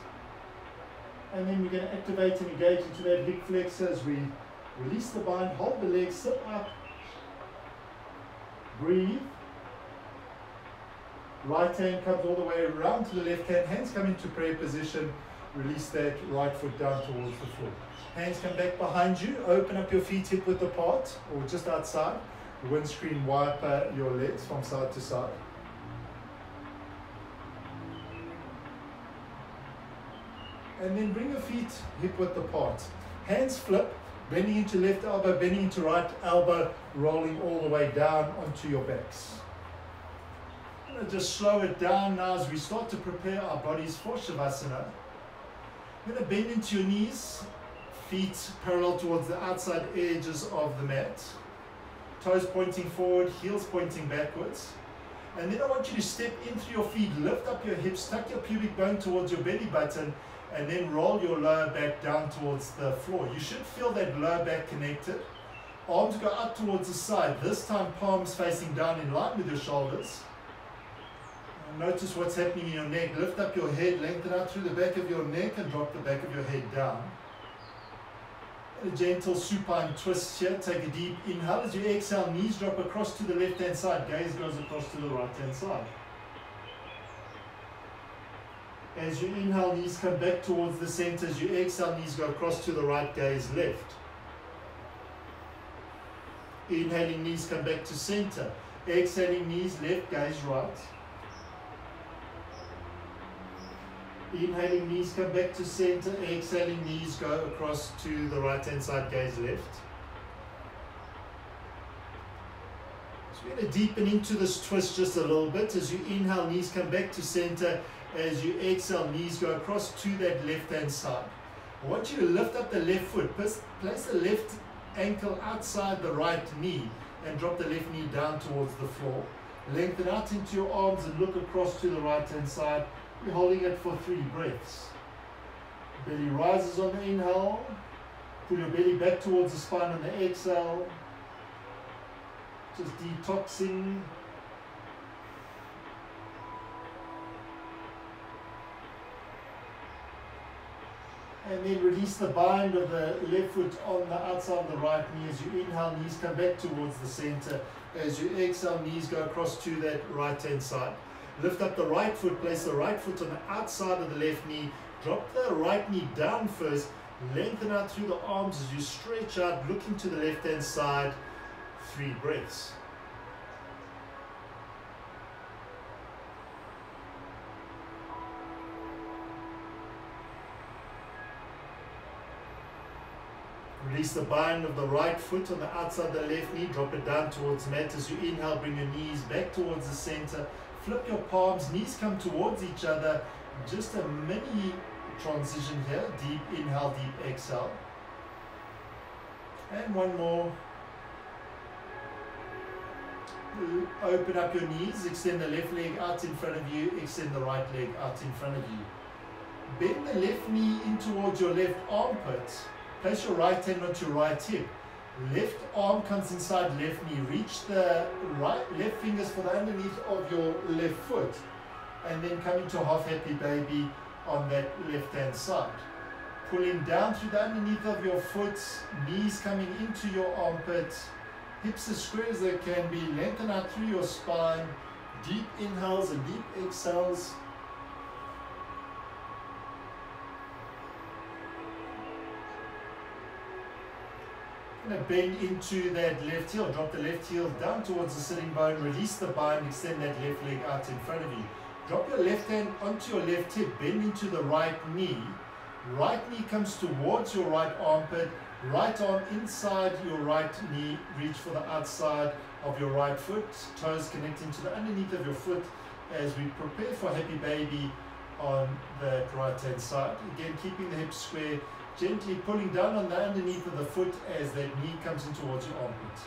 And then we're going to activate and engage into that hip flexor as we Release the bind, hold the legs, sit up. Breathe. Right hand comes all the way around to the left hand. Hands come into prayer position. Release that right foot down towards the floor. Hands come back behind you. Open up your feet hip width apart or just outside. Windscreen wiper your legs from side to side. And then bring your feet hip width apart. Hands flip bending into left elbow, bending into right elbow, rolling all the way down onto your backs. Just slow it down now as we start to prepare our bodies for Shavasana. You're going to bend into your knees, feet parallel towards the outside edges of the mat, toes pointing forward, heels pointing backwards. And then I want you to step in through your feet, lift up your hips, tuck your pubic bone towards your belly button, and then roll your lower back down towards the floor. You should feel that lower back connected. Arms go up towards the side. This time palms facing down in line with your shoulders. Notice what's happening in your neck. Lift up your head, lengthen out through the back of your neck and drop the back of your head down. A gentle supine twist here. Take a deep inhale. As you exhale, knees drop across to the left hand side. Gaze goes across to the right hand side. As you inhale, knees come back towards the center. As you exhale, knees go across to the right, gaze left. Inhaling, knees come back to center. Exhaling, knees left, gaze right. Inhaling, knees come back to center. Exhaling, knees go across to the right hand side, gaze left. So we're going to deepen into this twist just a little bit. As you inhale, knees come back to center. As you exhale, knees go across to that left hand side. I want you to lift up the left foot. Place the left ankle outside the right knee and drop the left knee down towards the floor. Lengthen out into your arms and look across to the right hand side. You're holding it for three breaths. Belly rises on the inhale. Pull your belly back towards the spine on the exhale. Just detoxing and then release the bind of the left foot on the outside of the right knee. As you inhale, knees come back towards the center. As you exhale, knees go across to that right hand side. Lift up the right foot, place the right foot on the outside of the left knee. Drop the right knee down first. Lengthen out through the arms as you stretch out, looking to the left hand side. Three breaths. Release the bind of the right foot on the outside of the left knee. Drop it down towards mat. As you inhale, bring your knees back towards the center. Flip your palms. Knees come towards each other. Just a mini transition here. Deep inhale, deep exhale. And one more. Open up your knees, extend the left leg out in front of you, extend the right leg out in front of you. Bend the left knee in towards your left armpit. Place your right hand onto your right hip. Left arm comes inside left knee. Reach the right left fingers for the underneath of your left foot. And then come into half happy baby on that left hand side. Pulling down through the underneath of your foot, knees coming into your armpit, hips as square as they can be, lengthen out through your spine, deep inhales and deep exhales. Bend into that left heel, drop the left heel down towards the sitting bone, release the bind, extend that left leg out in front of you. Drop your left hand onto your left hip, bend into the right knee. Right knee comes towards your right armpit, right arm inside your right knee, reach for the outside of your right foot, toes connecting to the underneath of your foot as we prepare for happy baby on the right hand side. Again, keeping the hips square, gently pulling down on the underneath of the foot as that knee comes in towards your armpit.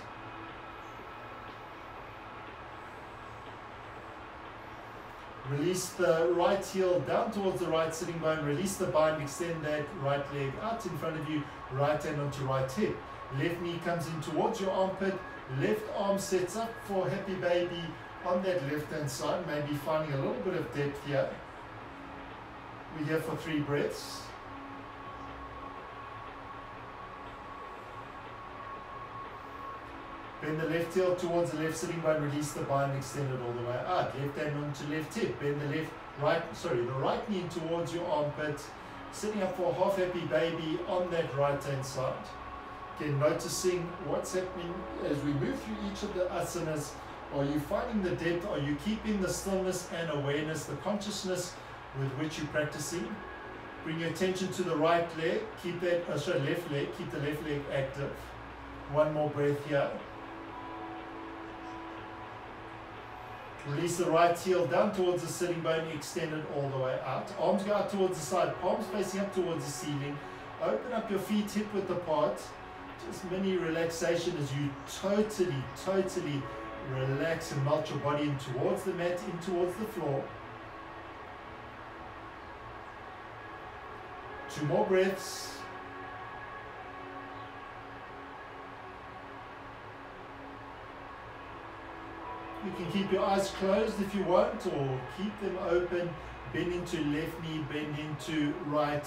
Release the right heel down towards the right sitting bone. Release the bind. Extend that right leg out in front of you. Right hand onto right hip. Left knee comes in towards your armpit. Left arm sets up for happy baby on that left hand side. Maybe finding a little bit of depth here. We're here for three breaths. Bend the left heel towards the left sitting bone, release the bind, extend it all the way out. Left hand onto left hip, bend the left, right, sorry, the right knee towards your armpit, sitting up for a half happy baby on that right hand side. Again, noticing what's happening as we move through each of the asanas. Are you finding the depth? Are you keeping the stillness and awareness, the consciousness with which you're practicing? Bring your attention to the right leg, keep that, uh, sorry, left leg, keep the left leg active. One more breath here. Release the right heel down towards the sitting bone, extend it all the way out. Arms go out towards the side, palms facing up towards the ceiling. Open up your feet hip width apart. Just mini relaxation as you totally, totally relax and melt your body in towards the mat, in towards the floor. Two more breaths. You can keep your eyes closed if you want or keep them open. Bend into left knee, bend into right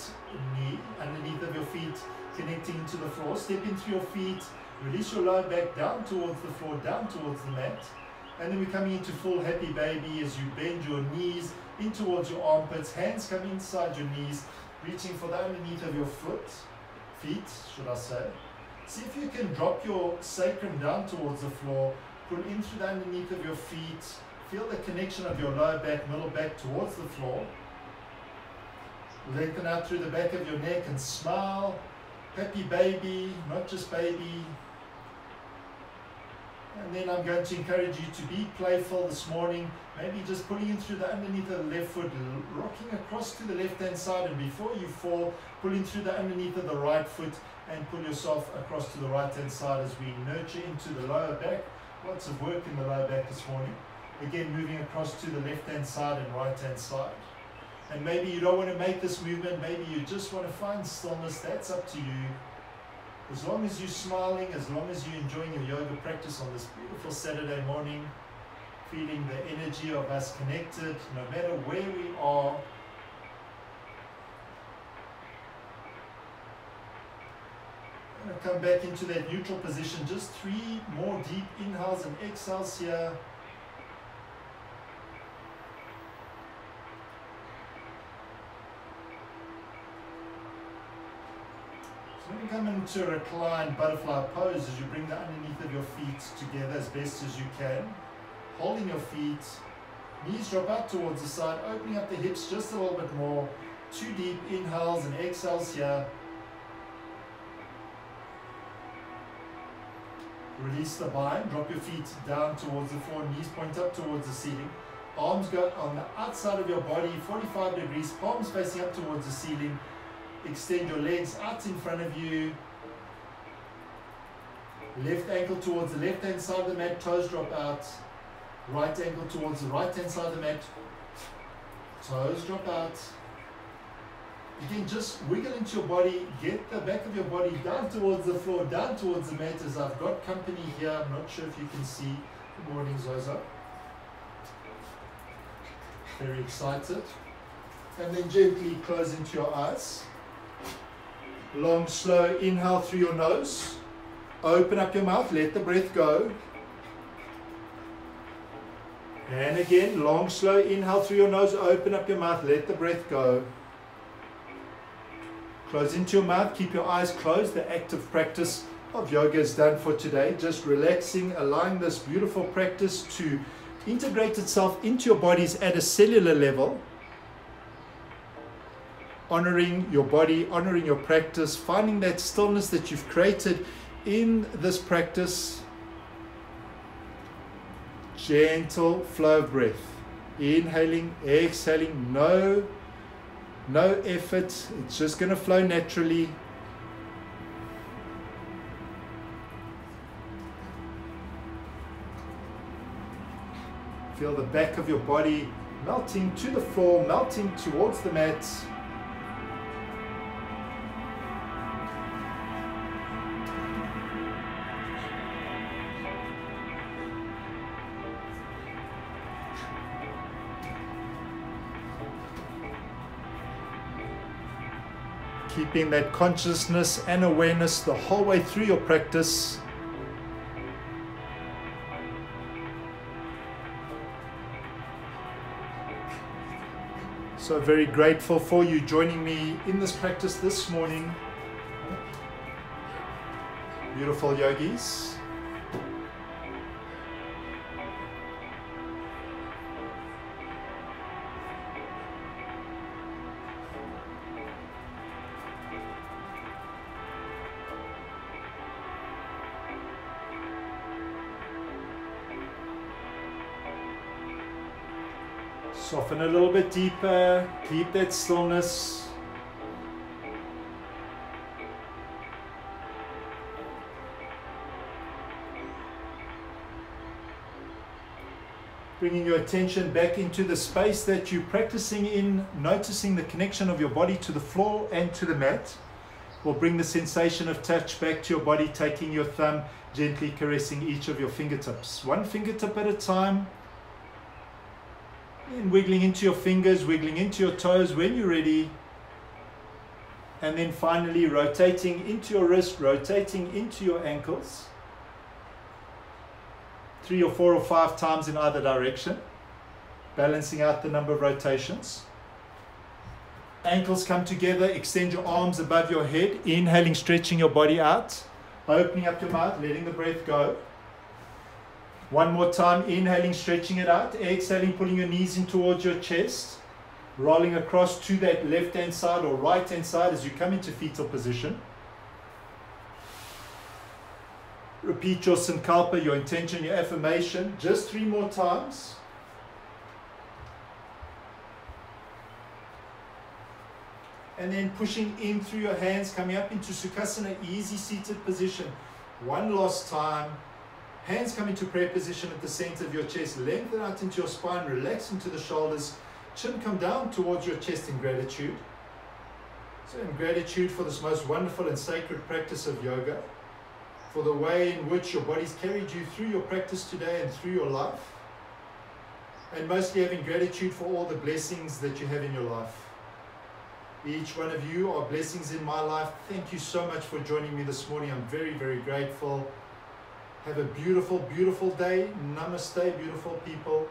knee, underneath of your feet, connecting to the floor. Step into your feet, release your lower back down towards the floor, down towards the mat. And then we're coming into full happy baby as you bend your knees in towards your armpits, hands come inside your knees, reaching for the underneath of your foot, feet, should I say. See if you can drop your sacrum down towards the floor, Pull in through the underneath of your feet. Feel the connection of your lower back, middle back towards the floor. Lengthen out through the back of your neck and smile. Happy baby, not just baby. And then I'm going to encourage you to be playful this morning. Maybe just pulling in through the underneath of the left foot, rocking across to the left hand side, and before you fall, pulling through the underneath of the right foot and pull yourself across to the right hand side as we nurture into the lower back. Lots of work in the low back this morning. Again, moving across to the left-hand side and right-hand side. And maybe you don't want to make this movement, maybe you just want to find stillness, that's up to you. As long as you're smiling, as long as you're enjoying your yoga practice on this beautiful Saturday morning, feeling the energy of us connected, no matter where we are, come back into that neutral position. Just three more deep inhales and exhales here. So when you come into a reclined butterfly pose, as you bring the underneath of your feet together as best as you can, holding your feet, knees drop out towards the side, opening up the hips just a little bit more. Two deep inhales and exhales here. Release the bind, drop your feet down towards the floor, knees point up towards the ceiling. Arms go on the outside of your body, 45 degrees, palms facing up towards the ceiling. Extend your legs out in front of you. Left ankle towards the left hand side of the mat, toes drop out. Right ankle towards the right hand side of the mat. Toes drop out. Again, just wiggle into your body, get the back of your body down towards the floor, down towards the mat as I've got company here. I'm not sure if you can see. Good morning, Zozo. Very excited. And then gently close into your eyes. Long, slow inhale through your nose. Open up your mouth, let the breath go. And again, long, slow inhale through your nose. Open up your mouth, let the breath go. Close into your mouth, keep your eyes closed. The active practice of yoga is done for today. Just relaxing, allowing this beautiful practice to integrate itself into your bodies at a cellular level. Honoring your body, honoring your practice, finding that stillness that you've created in this practice. Gentle flow of breath. Inhaling, exhaling, no no effort, it's just going to flow naturally. Feel the back of your body melting to the floor, melting towards the mat. Keeping that consciousness and awareness the whole way through your practice. So, very grateful for you joining me in this practice this morning. Beautiful yogis. A little bit deeper. Keep that stillness. Bringing your attention back into the space that you're practicing in, noticing the connection of your body to the floor and to the mat. We'll bring the sensation of touch back to your body, taking your thumb, gently caressing each of your fingertips. One fingertip at a time. And wiggling into your fingers, wiggling into your toes when you're ready. And then finally rotating into your wrist, rotating into your ankles. Three or four or five times in either direction. Balancing out the number of rotations. Ankles come together, extend your arms above your head, inhaling, stretching your body out. Opening up your mouth, letting the breath go. One more time, inhaling, stretching it out. Exhaling, pulling your knees in towards your chest. Rolling across to that left hand side or right hand side as you come into fetal position. Repeat your sankalpa, your intention, your affirmation, just three more times. And then pushing in through your hands, coming up into Sukhasana, easy seated position. One last time. Hands come into prayer position at the center of your chest. Lengthen out into your spine. Relax into the shoulders. Chin come down towards your chest in gratitude. So in gratitude for this most wonderful and sacred practice of yoga, for the way in which your body's carried you through your practice today and through your life, and mostly having gratitude for all the blessings that you have in your life. Each one of you are blessings in my life. Thank you so much for joining me this morning. I'm very, very grateful. Have a beautiful, beautiful day. Namaste, beautiful people.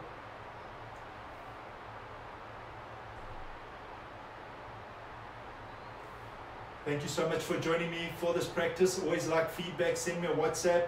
Thank you so much for joining me for this practice. Always like feedback, send me a WhatsApp.